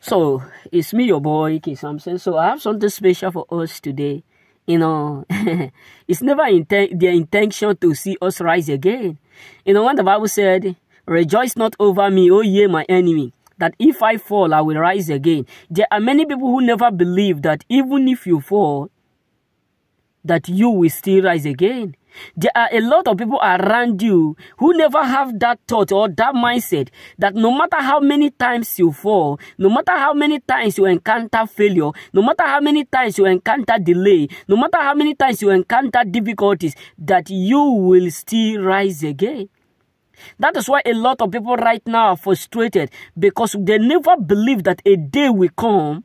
So it's me, your boy, K Samson. So I have something special for us today. You know, it's never inten- their intention to see us rise again. You know, when the Bible said, Rejoice not over me, O ye my enemy, that if I fall, I will rise again. There are many people who never believe that even if you fall, that you will still rise again. There are a lot of people around you who never have that thought or that mindset that no matter how many times you fall, no matter how many times you encounter failure, no matter how many times you encounter delay, no matter how many times you encounter difficulties, that you will still rise again. That is why a lot of people right now are frustrated because they never believe that a day will come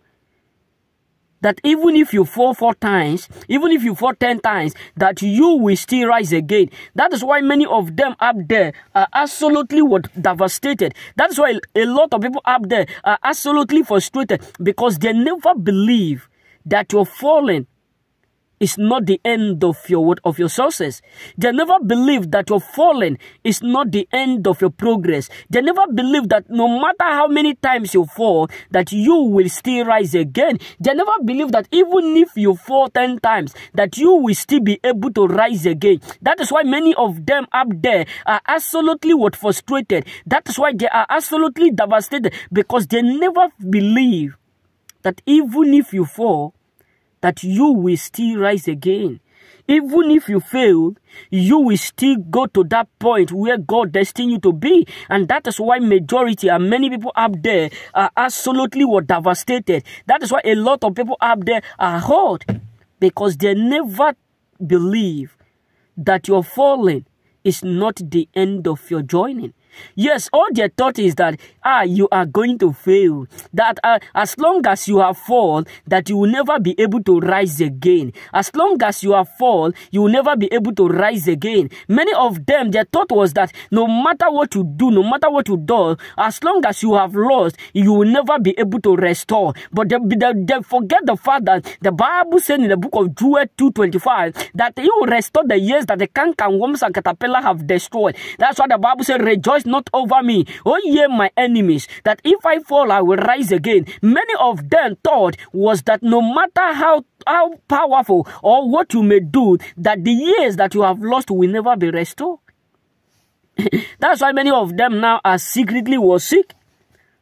that even if you fall four times, even if you fall ten times, that you will still rise again. That is why many of them up there are absolutely what devastated. That is why a lot of people up there are absolutely frustrated because they never believe that you're falling is not the end of your of your success. They never believe that your falling is not the end of your progress. They never believe that no matter how many times you fall, that you will still rise again. They never believe that even if you fall ten times, that you will still be able to rise again. That is why many of them up there are absolutely what frustrated. That is why they are absolutely devastated because they never believe that even if you fall, that you will still rise again. Even if you fail, you will still go to that point where God destined you to be. And that is why majority and many people up there are absolutely what devastated. That is why a lot of people up there are hurt because they never believe that your falling is not the end of your joining. Yes, all their thought is that ah, you are going to fail. That uh, as long as you have fall, that you will never be able to rise again. As long as you have fall, you will never be able to rise again. Many of them, their thought was that no matter what you do, no matter what you do, as long as you have lost, you will never be able to restore. But they, they, they forget the fact that the Bible said in the book of Joel 2.25 that you will restore the years that the canker worms and caterpillar have destroyed. That's why the Bible said, rejoice not over me, oh ye my enemies, that if I fall, I will rise again. Many of them thought was that no matter how how powerful or what you may do, that the years that you have lost will never be restored. That's why many of them now are secretly was sick.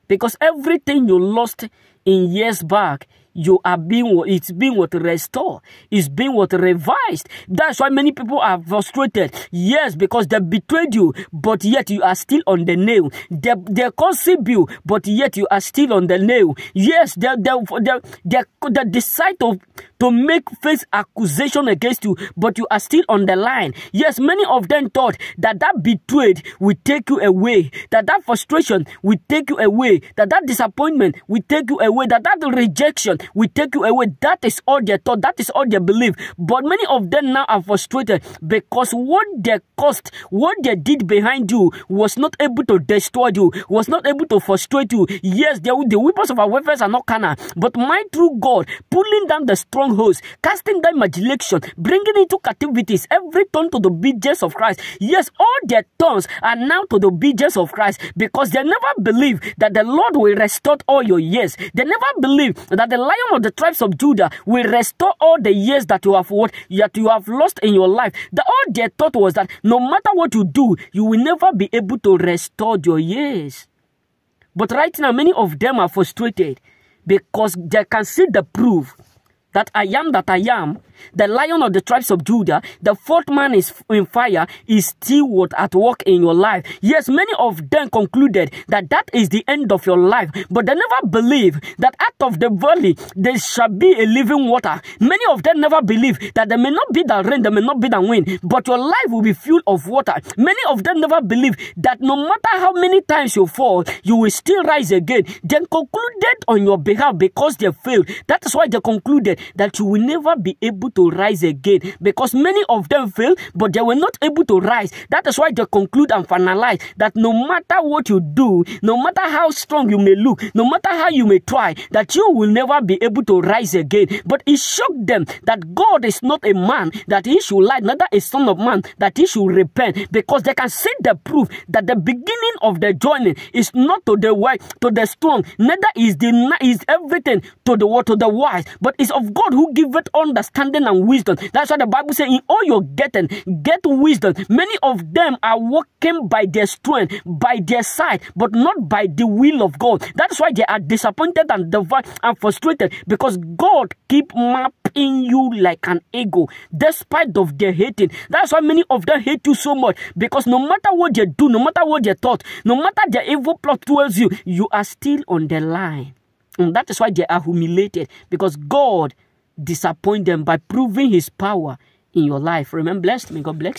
Because everything you lost in years back you are being it's being what restored. It's being what revised. That's why many people are frustrated. Yes because they betrayed you but yet you are still on the nail. They they conceive you but yet you are still on the nail. Yes they they they, they, they decide to to make face accusation against you but you are still on the line. Yes many of them thought that that betrayed will take you away that that frustration will take you away that that disappointment will take you away that that rejection will take you away. That is all they thought. That is all they believe. But many of them now are frustrated because what they cost, what they did behind you was not able to destroy you, was not able to frustrate you. Yes, the, the weapons of our weapons are not carnal, but my true God, pulling down the strongholds, casting down imagination, bringing into captivities every tongue to the obedience of Christ. Yes, all their tongues are now to the obedience of Christ because they never believe that the Lord will restore all your years. They never believe that the lion of the tribes of Judah will restore all the years that you have what that you have lost in your life. The all their thought was that no matter what you do, you will never be able to restore your years. But right now, many of them are frustrated because they can see the proof that I am that I am, the lion of the tribes of Judah, the fourth man is in fire, is still what at work in your life. Yes, many of them concluded that that is the end of your life, but they never believe that out of the valley there shall be a living water. Many of them never believe that there may not be the rain, there may not be the wind, but your life will be full of water. Many of them never believe that no matter how many times you fall, you will still rise again. Then concluded on your behalf because they failed. That is why they concluded that you will never be able to rise again because many of them failed, but they were not able to rise. That is why they conclude and finalize that no matter what you do, no matter how strong you may look, no matter how you may try, that you will never be able to rise again. But it shocked them that God is not a man that he should lie, neither a son of man that he should repent, because they can see the proof that the beginning of the journey is not to the wise, to the strong, neither is the is everything to the what to the wise, but it's of God who giveth understanding and wisdom. That's why the Bible says, In all your getting, get wisdom. Many of them are walking by their strength, by their side, but not by the will of God. That's why they are disappointed and divided and frustrated because God keep mapping you like an ego, despite of their hating. That's why many of them hate you so much because no matter what they do, no matter what they thought, no matter their evil plot towards you, you are still on the line. And that is why they are humiliated because God disappoint them by proving his power in your life. Remember, blessed. May God bless.